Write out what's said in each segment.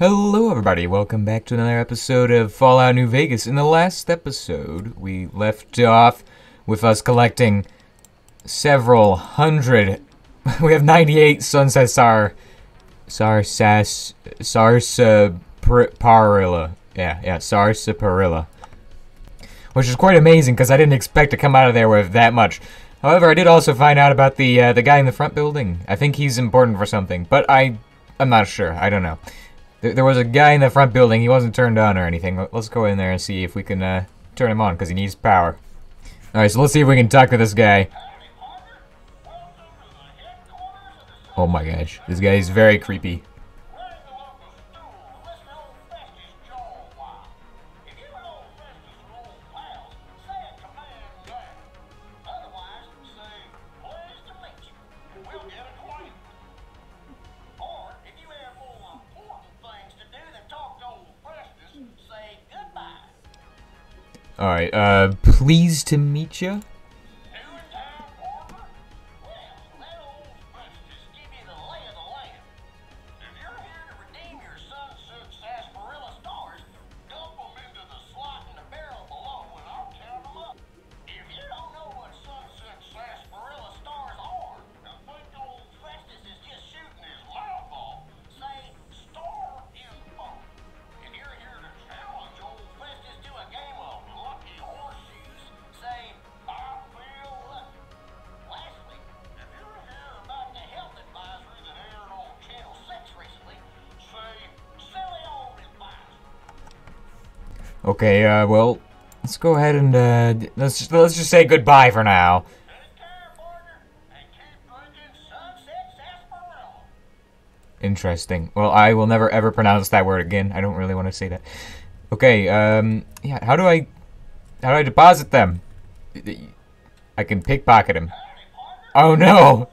Hello, everybody. Welcome back to another episode of Fallout New Vegas. In the last episode, we left off with us collecting several hundred. We have 98 Sunset Sar. Sarsas. Sarsaparilla. Yeah, yeah, Sarsaparilla. Which is quite amazing because I didn't expect to come out of there with that much. However, I did also find out about the uh, the guy in the front building. I think he's important for something, but I I'm not sure. I don't know. There, there was a guy in the front building. He wasn't turned on or anything. Let- Let's go in there and see if we can uh, turn him on because he needs power. All right, so let's see if we can talk to this guy. Oh my gosh, this guy is very creepy. All right, uh, pleased to meet you. Okay, uh, well, let's go ahead and uh, let's just, let's just say goodbye for now. Interesting. Well, I will never ever pronounce that word again. I don't really want to say that. Okay, um, yeah, how do I, how do I deposit them? I can pickpocket him. Oh no!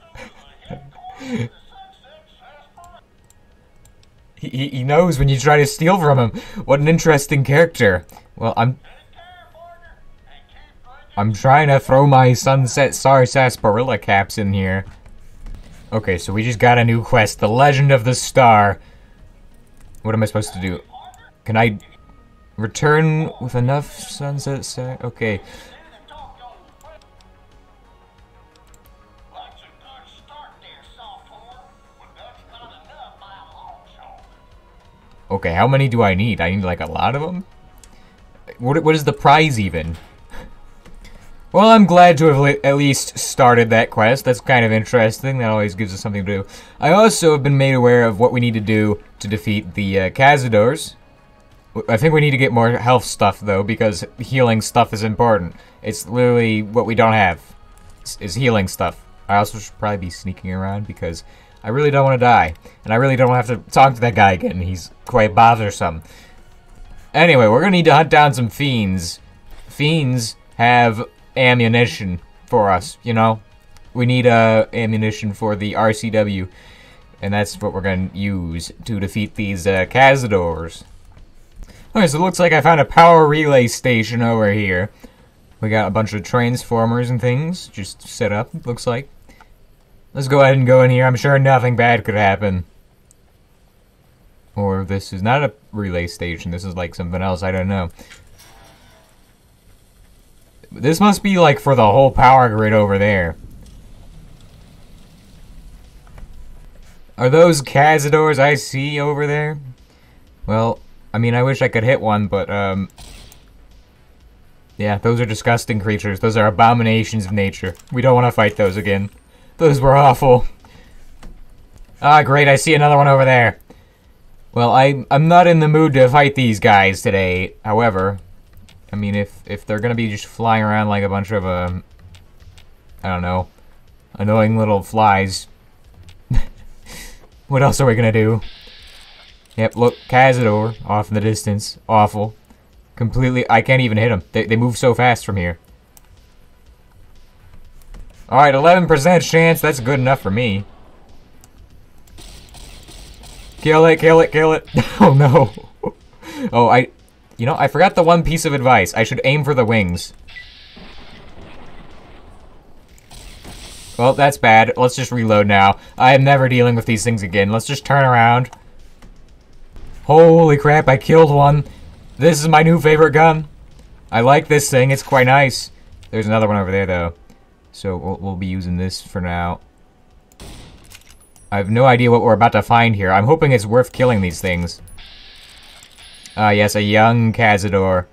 he, he knows when you try to steal from him. What an interesting character. Well, I'm I'm trying to throw my Sunset Star Sarsaparilla caps in here. Okay, so we just got a new quest, The Legend of the Star. What am I supposed to do? Can I return with enough Sunset Star? Okay. Okay, how many do I need? I need like a lot of them? What, what is the prize even? Well, I'm glad to have at least started that quest. That's kind of interesting. That always gives us something to do. I also have been made aware of what we need to do to defeat the uh, Cazadors. I think we need to get more health stuff, though, because healing stuff is important. It's literally what we don't have, is healing stuff. I also should probably be sneaking around because I really don't want to die. And I really don't have to talk to that guy again. He's quite bothersome. Anyway, we're gonna need to hunt down some fiends. Fiends have ammunition for us, you know? We need uh, ammunition for the RCW. And that's what we're gonna use to defeat these uh, Cazadors. Okay, so it looks like I found a power relay station over here. We got a bunch of transformers and things just set up, looks like. Let's go ahead and go in here. I'm sure nothing bad could happen. Or this is not a relay station. This is like something else. I don't know. This must be like for the whole power grid over there. Are those Cazadors I see over there? Well, I mean, I wish I could hit one, but, um... Yeah, those are disgusting creatures. Those are abominations of nature. We don't want to fight those again. Those were awful. Ah, great, I see another one over there. Well, I, I'm not in the mood to fight these guys today, however. I mean, if, if they're gonna be just flying around like a bunch of, um... I don't know. Annoying little flies. what else are we gonna do? Yep, look, Cazador, off in the distance. Awful. Completely, I can't even hit them. They, they move so fast from here. Alright, 11% chance, that's good enough for me. Kill it, kill it, kill it. oh no. oh, I... You know, I forgot the one piece of advice. I should aim for the wings. Well, that's bad. Let's just reload now. I am never dealing with these things again. Let's just turn around. Holy crap, I killed one. This is my new favorite gun. I like this thing, it's quite nice. There's another one over there, though. So we'll, we'll be using this for now. I have no idea what we're about to find here. I'm hoping it's worth killing these things. Ah, uh, yes, a young Cazador.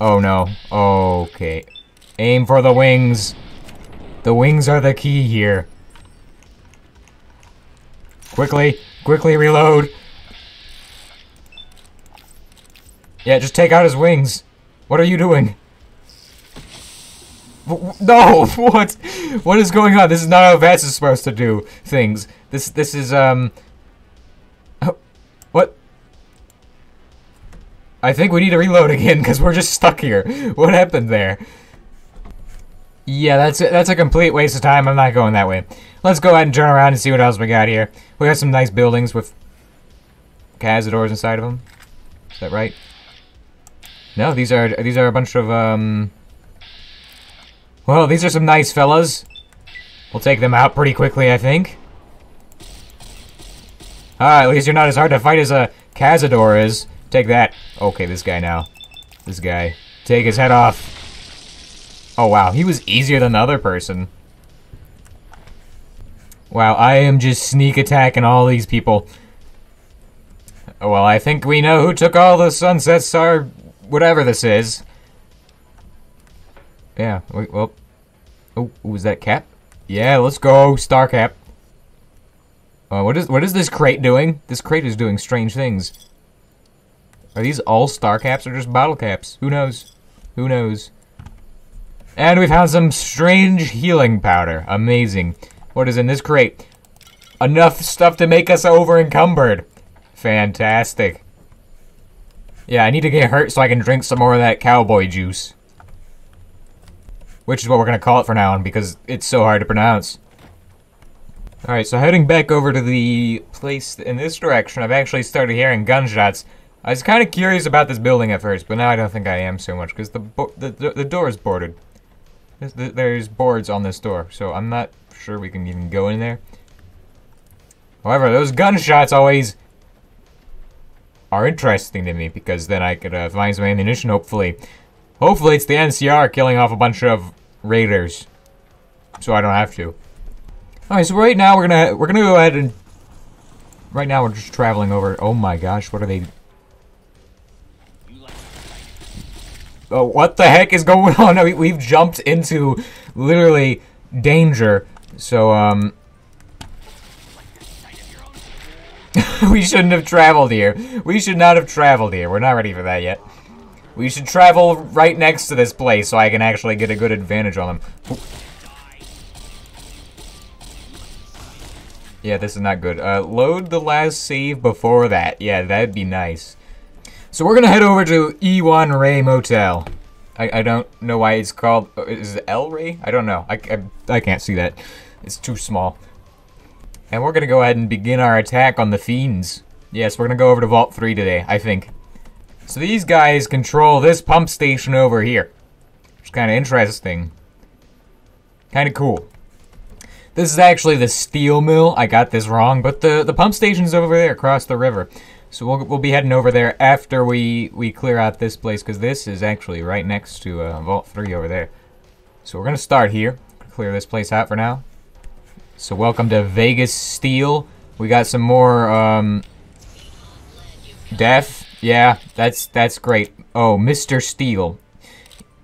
Oh, no. Okay. Aim for the wings. The wings are the key here. Quickly, quickly reload. Yeah, just take out his wings. What are you doing? No, what? What is going on? This is not how Vats is supposed to do things. This, this is, um... What? I think we need to reload again, because we're just stuck here. What happened there? Yeah, that's it. That's a complete waste of time. I'm not going that way. Let's go ahead and turn around and see what else we got here. We got some nice buildings with Cazadors inside of them. Is that right? No, these are these are a bunch of um. Well, these are some nice fellas. We'll take them out pretty quickly, I think. Ah, at least you're not as hard to fight as a Cazador is. Take that. Okay, this guy now. This guy. Take his head off. Oh, wow. He was easier than the other person. Wow, I am just sneak attacking all these people. Well, I think we know who took all the Sunset Star whatever this is. Yeah, wait, well. Oh, was that Cap? Yeah, let's go, Star Cap. Uh, what is what is this crate doing? This crate is doing strange things. Are these all star caps or just bottle caps? Who knows? Who knows? And we found some strange healing powder. Amazing. What is in this crate? Enough stuff to make us over encumbered. Fantastic. Yeah, I need to get hurt so I can drink some more of that cowboy juice. Which is what we're going to call it for now because it's so hard to pronounce. Alright, so heading back over to the place in this direction, I've actually started hearing gunshots. I was kind of curious about this building at first, but now I don't think I am so much because the, the, the, the door is boarded. There's, there's boards on this door, so I'm not sure we can even go in there. However, those gunshots always are interesting to me because then I could uh, find some ammunition, hopefully. Hopefully it's the NCR killing off a bunch of raiders. So I don't have to. Alright, so right now we're gonna we're gonna go ahead and right now we're just traveling over oh my gosh, what are they Oh, what the heck is going on? We, we've jumped into literally danger. So, um, we shouldn't have traveled here. We should not have traveled here. We're not ready for that yet. We should travel right next to this place so I can actually get a good advantage on them. Yeah, this is not good. Uh, load the last save before that. Yeah, that'd be nice. So we're gonna head over to E1 Ray Motel. I, I don't know why it's called... Is it El Rey? I don't know. I, I, I can't see that. It's too small. And we're to go ahead and begin our attack on the Fiends. Yes, we're to go over to Vault 3 today, I think. So these guys control this pump station over here. Which is kind of interesting. Kind of cool. This is actually the steel mill. I got this wrong, but the, the pump station's over there across the river. So we'll, we'll be heading over there after we, we clear out this place, because this is actually right next to uh, Vault 3 over there. So we're going to start here. Clear this place out for now. So welcome to Vegas Steel. We got some more, um... Death. Yeah, that's that's great. Oh, Mr. Steel.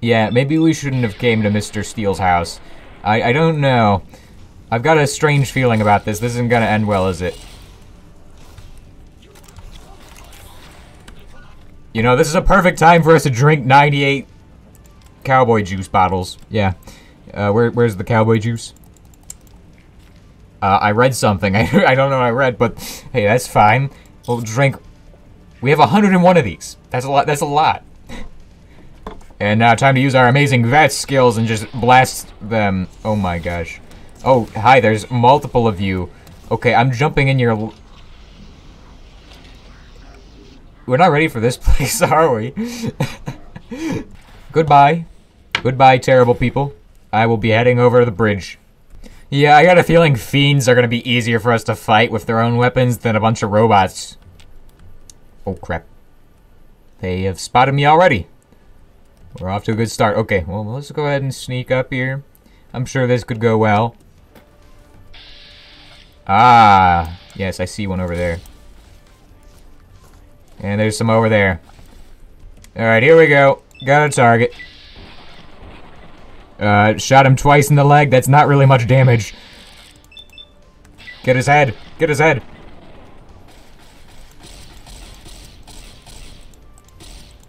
Yeah, maybe we shouldn't have came to Mr. Steele's house. I, I don't know. I've got a strange feeling about this. This isn't gonna end well, is it? You know, this is a perfect time for us to drink 98 cowboy juice bottles. Yeah. Uh, where, where's the cowboy juice? Uh, I read something. I, I don't know what I read, but hey, that's fine. We'll drink. We have 101 of these. That's a lot. That's a lot. And now time to use our amazing vet skills and just blast them. Oh my gosh. Oh, hi, there's multiple of you. Okay, I'm jumping in your... We're not ready for this place, are we? Goodbye. Goodbye, terrible people. I will be heading over the bridge. Yeah, I got a feeling fiends are gonna be easier for us to fight with their own weapons than a bunch of robots. Oh, crap. They have spotted me already. We're off to a good start. Okay, well, let's go ahead and sneak up here. I'm sure this could go well. Ah, yes, I see one over there. And there's some over there. Alright, here we go. Got a target. Uh, shot him twice in the leg. That's not really much damage. Get his head. Get his head.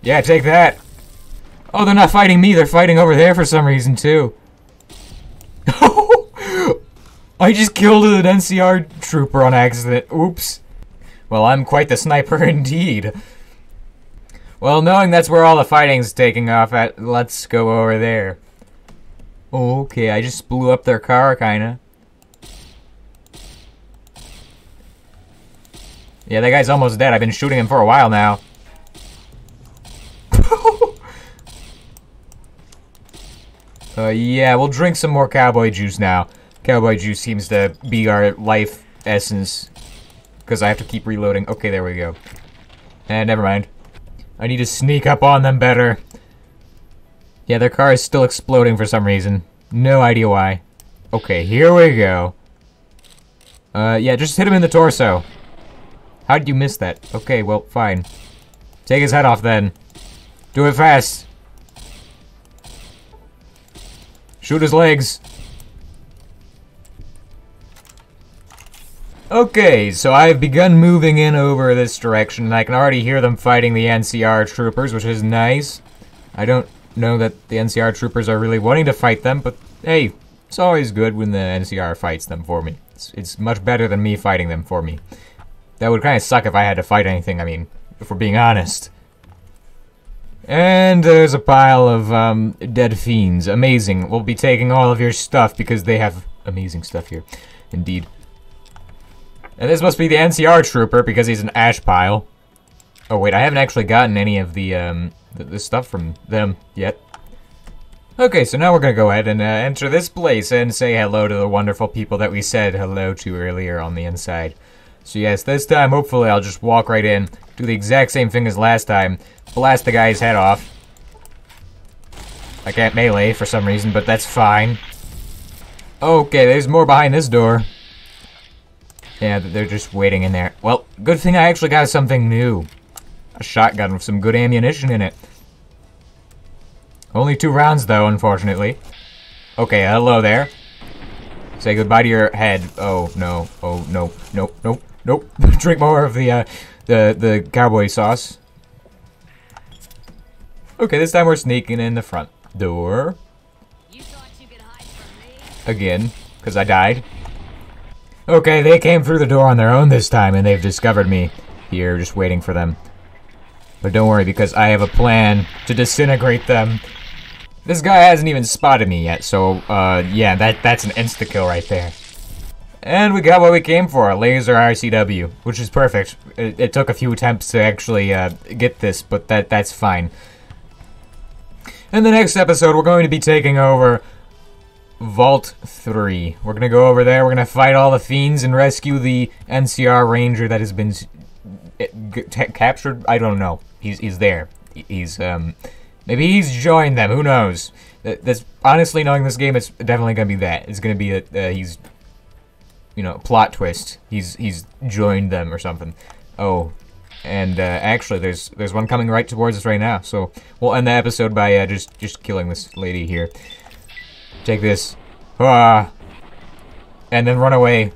Yeah, take that. Oh, they're not fighting me. They're fighting over there for some reason, too. I just killed an NCR trooper on accident. Oops. Well, I'm quite the sniper indeed. Well, knowing that's where all the fighting's taking off at, let's go over there. Okay, I just blew up their car, kinda. Yeah, that guy's almost dead. I've been shooting him for a while now. Uh, yeah, we'll drink some more cowboy juice now. Cowboy juice seems to be our life essence. Because I have to keep reloading. Okay, there we go. And eh, never mind. I need to sneak up on them better. Yeah, their car is still exploding for some reason. No idea why. Okay, here we go. Uh, yeah, just hit him in the torso. How did you miss that? Okay, well, fine. Take his head off then. Do it fast. Shoot his legs. Okay, so I've begun moving in over this direction, and I can already hear them fighting the NCR troopers, which is nice. I don't know that the NCR troopers are really wanting to fight them, but hey, it's always good when the NCR fights them for me. It's, it's much better than me fighting them for me. That would kind of suck if I had to fight anything, I mean, if we're being honest. And there's a pile of um, dead fiends. Amazing. We'll be taking all of your stuff because they have amazing stuff here. Indeed. And this must be the NCR trooper because he's an ash pile. Oh wait, I haven't actually gotten any of the, um, the, the stuff from them yet. Okay, so now we're gonna go ahead and uh, enter this place and say hello to the wonderful people that we said hello to earlier on the inside. So yes, this time hopefully I'll just walk right in, do the exact same thing as last time, blast the guy's head off. I can't melee for some reason, but that's fine. Okay, there's more behind this door. Yeah, they're just waiting in there. Well, good thing I actually got something new. A shotgun with some good ammunition in it. Only two rounds, though, unfortunately. Okay, hello there. Say goodbye to your head. Oh, no. Oh, no. Nope, nope, nope. Drink more of the, uh, the, the cowboy sauce. Okay, this time we're sneaking in the front door. Again, because I died. Okay, they came through the door on their own this time, and they've discovered me here, just waiting for them. But don't worry, because I have a plan to disintegrate them. This guy hasn't even spotted me yet, so, uh, yeah, that that's an insta-kill right there. And we got what we came for, a laser RCW, which is perfect. It, it took a few attempts to actually uh, get this, but that that's fine. In the next episode, we're going to be taking over Vault 3. We're gonna go over there, we're gonna fight all the fiends and rescue the NCR ranger that has been eh, captured. I don't know. He's, he's there. He's, um, maybe he's joined them, who knows. That's, honestly, knowing this game, it's definitely gonna be that. It's gonna be a, uh, he's, you know, plot twist. He's, he's joined them or something. Oh, and uh, actually, there's there's one coming right towards us right now. So we'll end the episode by uh, just just killing this lady here. Take this. Ah. And then run away.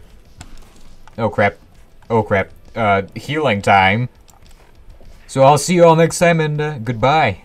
Oh crap. Oh crap. Uh, healing time. So I'll see you all next time and uh, goodbye.